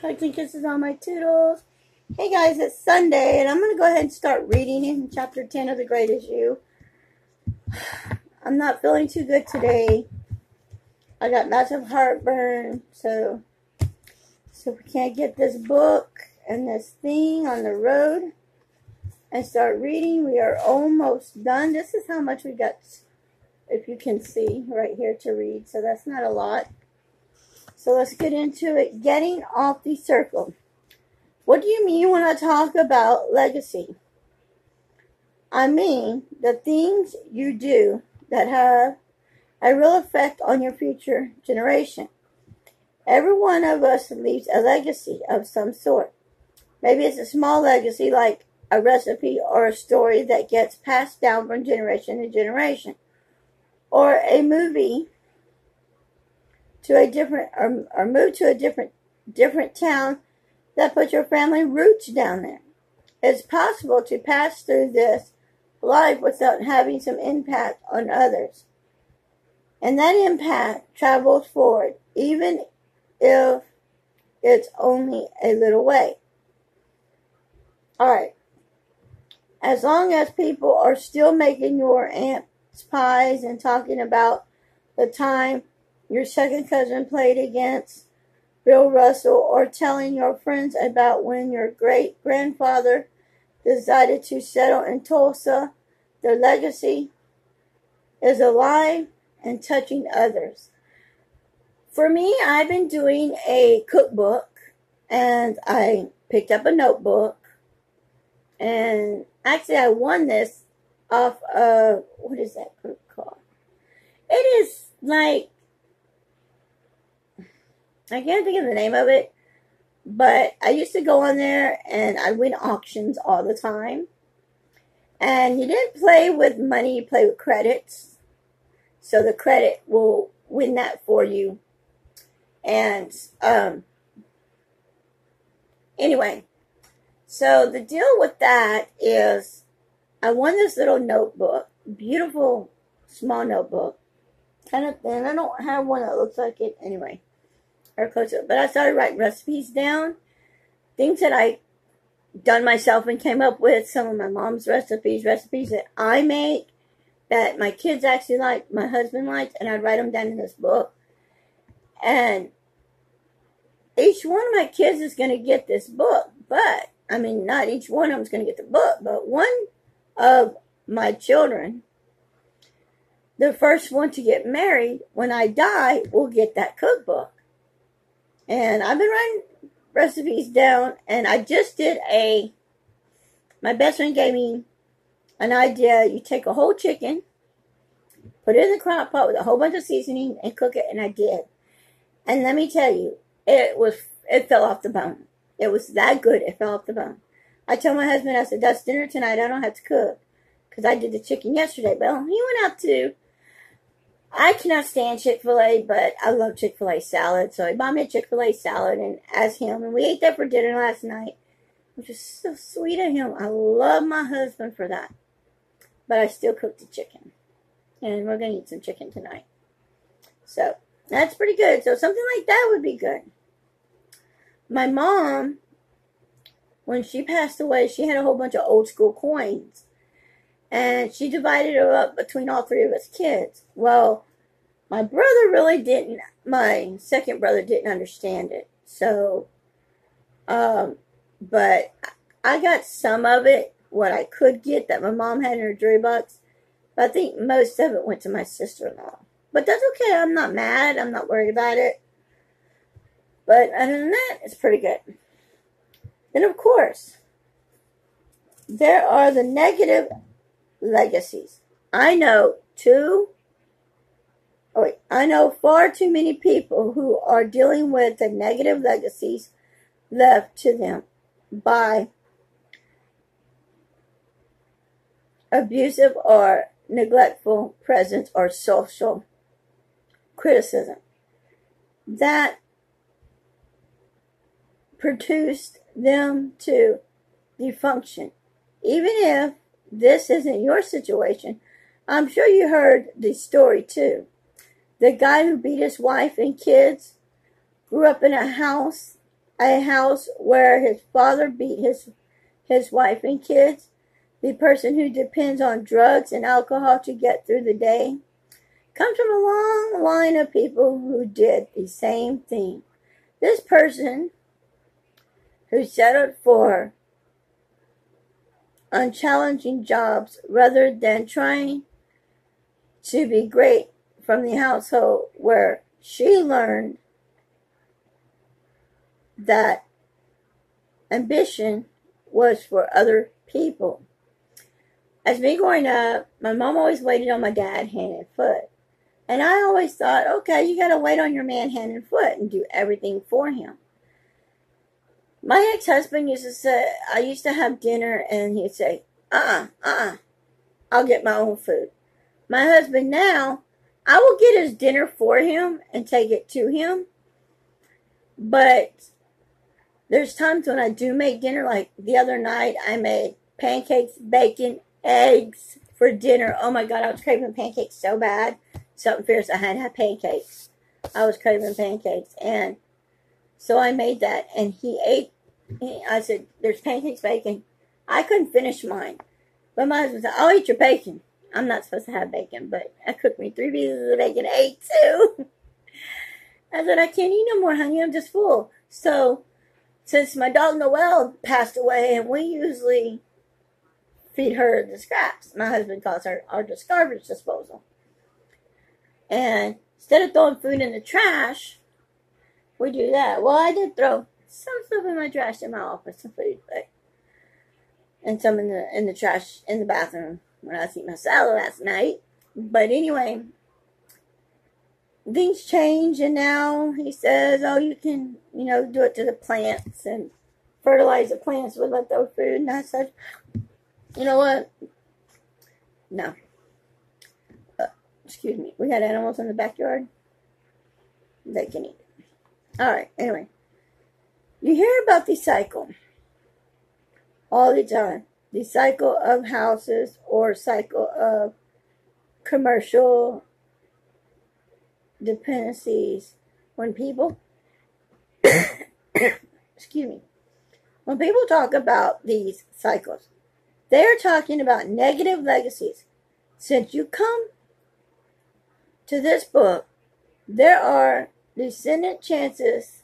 Hugs kisses on my Tuddles. Hey guys, it's Sunday, and I'm going to go ahead and start reading in chapter 10 of The Greatest You. I'm not feeling too good today. I got massive heartburn, so so we can't get this book and this thing on the road and start reading. We are almost done. This is how much we got, if you can see right here to read. So that's not a lot. So let's get into it. Getting off the circle. What do you mean when I talk about legacy? I mean the things you do that have a real effect on your future generation. Every one of us leaves a legacy of some sort. Maybe it's a small legacy like a recipe or a story that gets passed down from generation to generation. Or a movie to a different or, or move to a different different town that put your family roots down there. It's possible to pass through this life without having some impact on others. And that impact travels forward, even if it's only a little way. Alright. As long as people are still making your aunt's pies and talking about the time your second cousin played against Bill Russell, or telling your friends about when your great grandfather decided to settle in Tulsa, their legacy is alive and touching others. For me, I've been doing a cookbook and I picked up a notebook and actually I won this off of what is that group called? It is like I can't think of the name of it, but I used to go on there and I win auctions all the time. And you didn't play with money, you play with credits. So the credit will win that for you. And um, anyway, so the deal with that is I won this little notebook, beautiful small notebook. Kind of thin. I don't have one that looks like it anyway or closer. But I started writing recipes down, things that I done myself and came up with. Some of my mom's recipes, recipes that I make that my kids actually like, my husband likes, and I'd write them down in this book. And each one of my kids is going to get this book, but I mean, not each one of them is going to get the book, but one of my children, the first one to get married, when I die, will get that cookbook. And I've been writing recipes down, and I just did a. My best friend gave me an idea. You take a whole chicken, put it in the crock pot with a whole bunch of seasoning, and cook it. And I did. And let me tell you, it was it fell off the bone. It was that good. It fell off the bone. I told my husband, I said, "That's dinner tonight. I don't have to cook." Because I did the chicken yesterday. But he went out to I cannot stand Chick fil A, but I love Chick fil A salad. So I bought me a Chick fil A salad and as him. And we ate that for dinner last night, which is so sweet of him. I love my husband for that. But I still cooked the chicken. And we're going to eat some chicken tonight. So that's pretty good. So something like that would be good. My mom, when she passed away, she had a whole bunch of old school coins and she divided it up between all three of us kids. Well, my brother really didn't, my second brother didn't understand it. So, um, but I got some of it, what I could get that my mom had in her jewelry box. But I think most of it went to my sister in law. But that's okay. I'm not mad. I'm not worried about it. But other than that, it's pretty good. Then, of course, there are the negative legacies. I know two, oh wait, I know far too many people who are dealing with the negative legacies left to them by abusive or neglectful presence or social criticism that produced them to defunction, even if this isn't your situation. I'm sure you heard the story too. The guy who beat his wife and kids grew up in a house a house where his father beat his his wife and kids, the person who depends on drugs and alcohol to get through the day, comes from a long line of people who did the same thing. This person who settled for unchallenging jobs rather than trying to be great from the household where she learned that ambition was for other people. As me growing up, my mom always waited on my dad hand and foot. And I always thought, okay, you gotta wait on your man hand and foot and do everything for him. My ex-husband used to say, I used to have dinner and he'd say, uh-uh, uh-uh, I'll get my own food. My husband now, I will get his dinner for him and take it to him. But there's times when I do make dinner, like the other night I made pancakes, bacon, eggs for dinner. Oh my God, I was craving pancakes so bad. Something fierce. I had to have pancakes. I was craving pancakes. And so I made that, and he ate. I said, "There's pancakes, bacon." I couldn't finish mine, but my husband said, "I'll eat your bacon." I'm not supposed to have bacon, but I cooked me three pieces of bacon, ate two. I said, "I can't eat no more, honey. I'm just full." So, since my dog Noelle passed away, and we usually feed her the scraps, my husband calls her our garbage disposal. And instead of throwing food in the trash, we do that. Well, I did throw some stuff in my trash in my office, some food, but and some in the in the trash in the bathroom when I was eating my salad last night. But anyway, things change, and now he says, "Oh, you can, you know, do it to the plants and fertilize the plants with leftover food." And I said, "You know what? No. Uh, excuse me. We got animals in the backyard. They can eat." All right, anyway. You hear about the cycle all the time. The cycle of houses or cycle of commercial dependencies. When people, excuse me, when people talk about these cycles, they're talking about negative legacies. Since you come to this book, there are descendant chances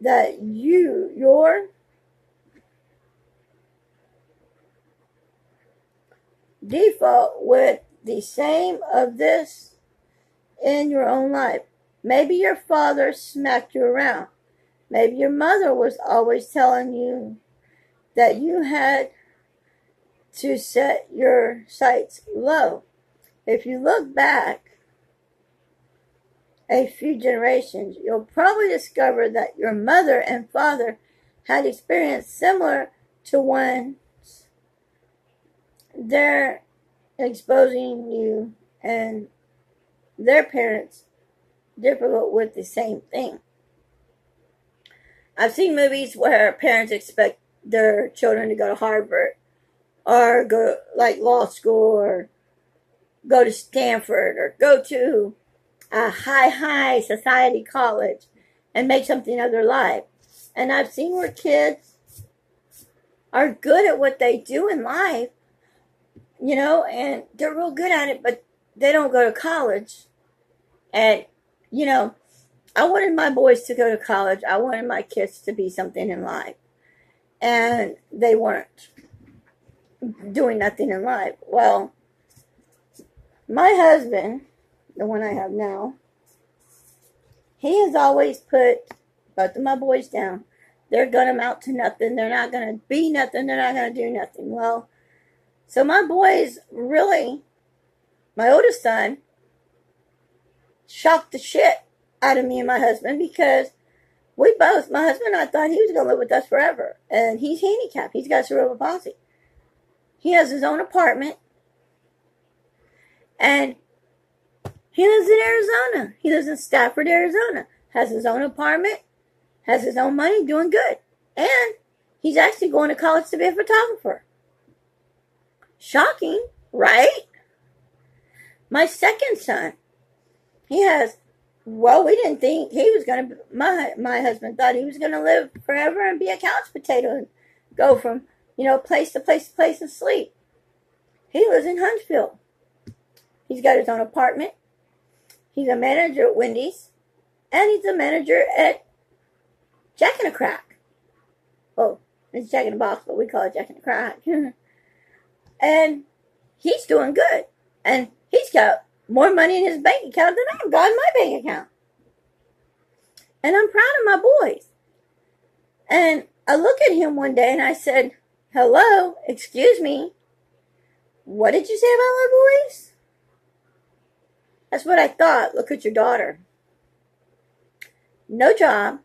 that you, your default with the same of this in your own life. Maybe your father smacked you around. Maybe your mother was always telling you that you had to set your sights low. If you look back a few generations, you'll probably discover that your mother and father had experience similar to ones they're exposing you and their parents difficult with the same thing. I've seen movies where parents expect their children to go to Harvard or go like law school or go to Stanford or go to a high, high society college and make something of their life. And I've seen where kids are good at what they do in life, you know, and they're real good at it, but they don't go to college. And, you know, I wanted my boys to go to college. I wanted my kids to be something in life. And they weren't doing nothing in life. Well, my husband the one I have now, he has always put both of my boys down. They're going to amount to nothing. They're not going to be nothing. They're not going to do nothing. Well, so my boys really, my oldest son, shocked the shit out of me and my husband because we both, my husband and I thought he was going to live with us forever. And he's handicapped. He's got cerebral palsy. He has his own apartment. And he lives in Arizona. He lives in Safford, Arizona. Has his own apartment, has his own money, doing good. And he's actually going to college to be a photographer. Shocking, right? My second son, he has well, we didn't think he was going to, my, my husband thought he was going to live forever and be a couch potato and go from, you know, place to place to place and sleep. He lives in Huntsville. He's got his own apartment. He's a manager at Wendy's. And he's a manager at Jack and a Crack. Oh, it's Jack in the Box, but we call it Jack and a Crack. and he's doing good. And he's got more money in his bank account than I've got in my bank account. And I'm proud of my boys. And I look at him one day and I said, Hello, excuse me. What did you say about my boys? That's what I thought. Look at your daughter. No job.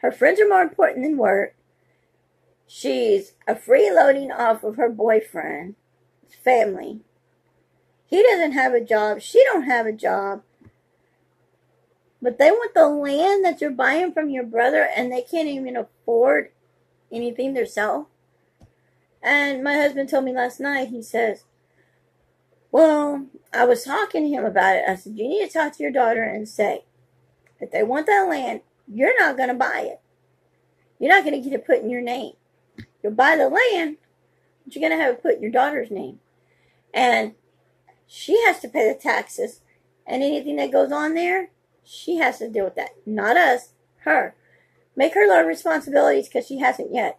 Her friends are more important than work. She's a freeloading off of her boyfriend's family. He doesn't have a job. She don't have a job. But they want the land that you're buying from your brother and they can't even afford anything themselves. And my husband told me last night, he says, Well, I was talking to him about it. I said, You need to talk to your daughter and say, if they want that land, you're not going to buy it. You're not going to get it put in your name. You'll buy the land, but you're going to have it put in your daughter's name. And she has to pay the taxes. And anything that goes on there, she has to deal with that. Not us, her. Make her learn responsibilities because she hasn't yet.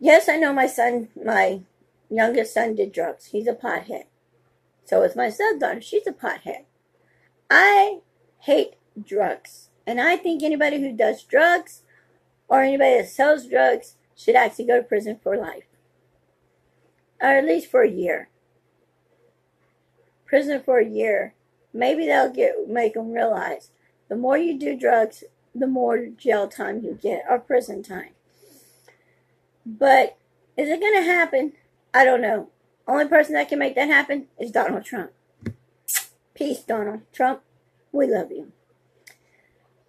Yes, I know my son, my youngest son did drugs. He's a pothead. So is my stepdaughter. She's a pothead. I hate drugs. And I think anybody who does drugs or anybody that sells drugs should actually go to prison for life. Or at least for a year. Prison for a year. Maybe they'll get make them realize the more you do drugs, the more jail time you get or prison time. But is it going to happen? I don't know. Only person that can make that happen is Donald Trump. Peace, Donald Trump. We love you.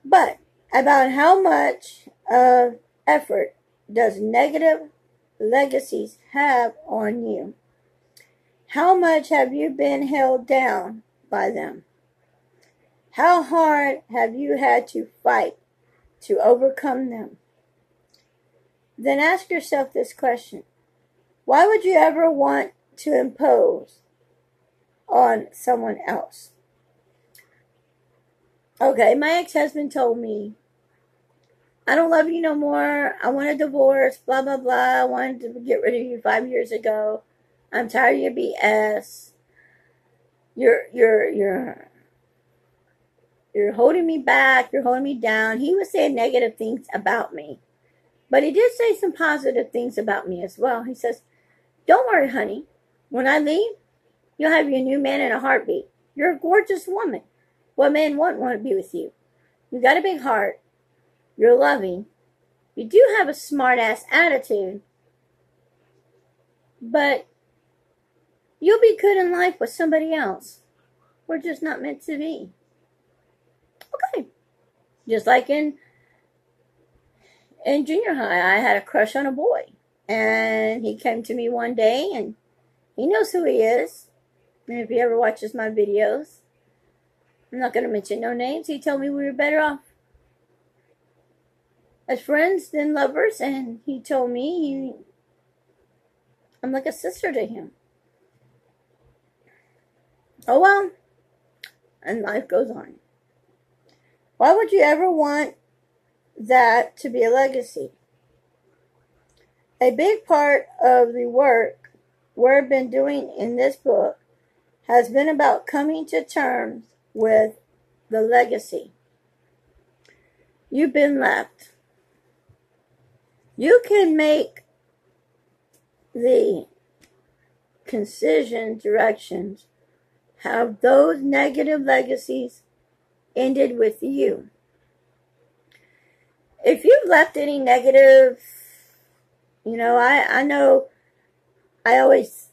But about how much of effort does negative legacies have on you? How much have you been held down by them? How hard have you had to fight to overcome them? Then ask yourself this question Why would you ever want to impose on someone else? Okay, my ex husband told me, I don't love you no more. I want a divorce, blah, blah, blah. I wanted to get rid of you five years ago. I'm tired of your BS. You're, you're, you're, you're holding me back. You're holding me down. He was saying negative things about me. But he did say some positive things about me as well. He says, Don't worry, honey. When I leave, you'll have your new man in a heartbeat. You're a gorgeous woman. What man wouldn't want to be with you? You got a big heart. You're loving. You do have a smart ass attitude. But you'll be good in life with somebody else. We're just not meant to be. Okay. Just like in in junior high, I had a crush on a boy. And he came to me one day and he knows who he is. And if he ever watches my videos, I'm not going to mention no names. He told me we were better off as friends than lovers, and he told me he, I'm like a sister to him. Oh well, and life goes on. Why would you ever want that to be a legacy? A big part of the work we've been doing in this book has been about coming to terms with the legacy. You've been left. You can make the concision directions have those negative legacies ended with you. If you've left any negative, you know, I, I know I always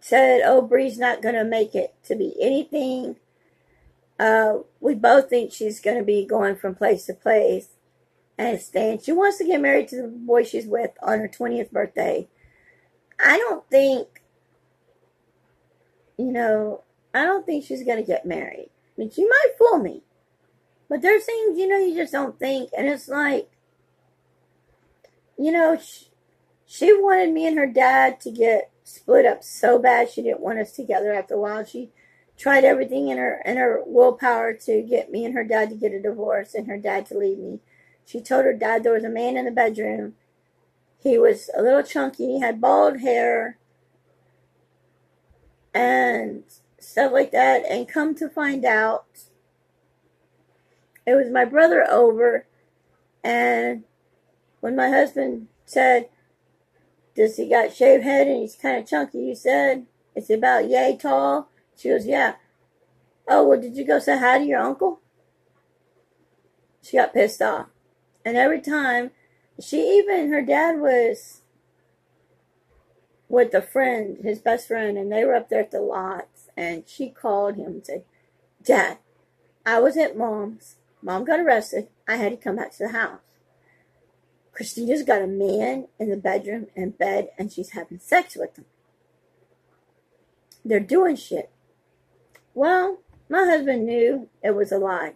said, oh, Bree's not going to make it to be anything uh, we both think she's going to be going from place to place and staying. She wants to get married to the boy she's with on her 20th birthday. I don't think, you know, I don't think she's going to get married. I mean, she might fool me. But there's things, you know, you just don't think. And it's like, you know, she, she wanted me and her dad to get split up so bad. She didn't want us together after a while. She tried everything in her in her willpower to get me and her dad to get a divorce and her dad to leave me. She told her dad there was a man in the bedroom. He was a little chunky, he had bald hair, and stuff like that. And come to find out, it was my brother over. And when my husband said, Does he got shaved head and he's kind of chunky? You said, It's about yay tall. She goes, Yeah. Oh, well, did you go say hi to your uncle? She got pissed off. And every time, she even, her dad was with a friend, his best friend, and they were up there at the lots. And she called him and said, Dad, I was at mom's. Mom got arrested. I had to come back to the house. Christina's got a man in the bedroom in bed and she's having sex with him. They're doing shit. Well, my husband knew it was a lie.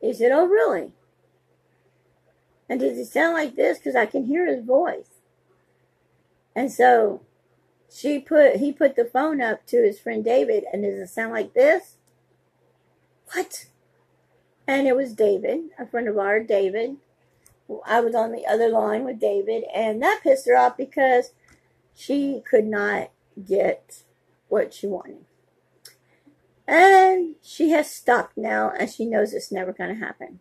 He said, Oh, really? And does he sound like this? Because I can hear his voice. And so she put he put the phone up to his friend David, and does it sound like this? What? And it was David, a friend of ours, David. I was on the other line with David, and that pissed her off because she could not get what she wanted. And she has stopped now, and she knows it's never going to happen.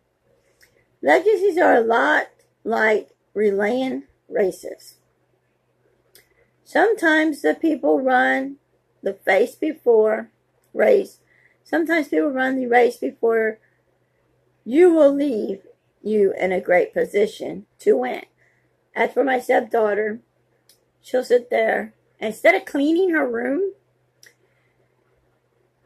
Legacies are a lot like relaying races. Sometimes the people run the face before race. Sometimes people run the race before you will leave you in a great position to win. As for my stepdaughter, she'll sit there. Instead of cleaning her room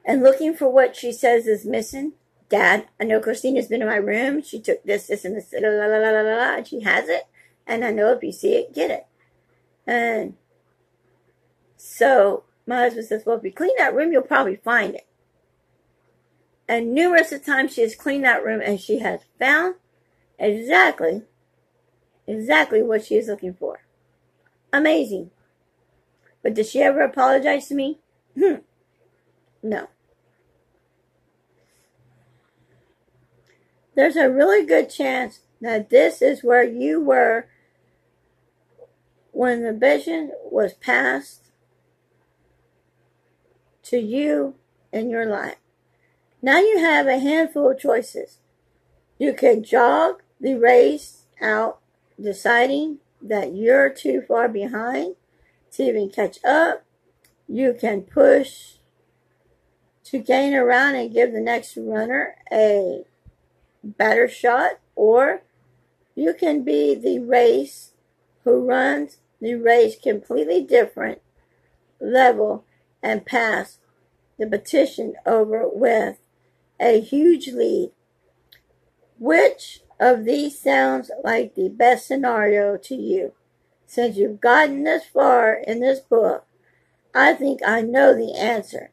and looking for what she says is missing, Dad, I know Christina's been in my room. She took this, this, and this, la, la, la, la, la, la, and she has it. And I know if you see it, get it. And so my husband says, Well, if you clean that room, you'll probably find it. And numerous of times she has cleaned that room and she has found exactly, exactly what she is looking for. Amazing. But did she ever apologize to me? Hmm. No. There's a really good chance that this is where you were when the vision was passed to you in your life. Now you have a handful of choices. You can jog the race out, deciding that you're too far behind to even catch up. You can push to gain around and give the next runner a better shot, or you can be the race who runs the race completely different level and pass the petition over with a huge lead. Which of these sounds like the best scenario to you? Since you've gotten this far in this book, I think I know the answer.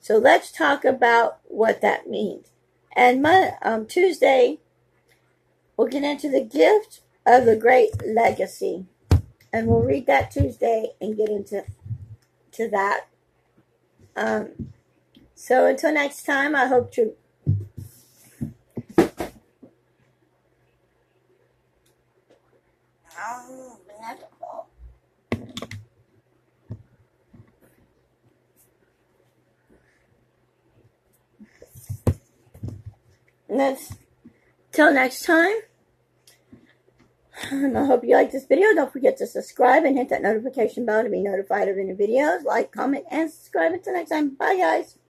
So let's talk about what that means. And my, um, Tuesday, we'll get into the gift of the great legacy. And we'll read that Tuesday and get into to that um, so until next time, I hope to. That's till next time. And I hope you like this video. Don't forget to subscribe and hit that notification bell to be notified of any videos. Like, comment, and subscribe. Until next time. Bye, guys.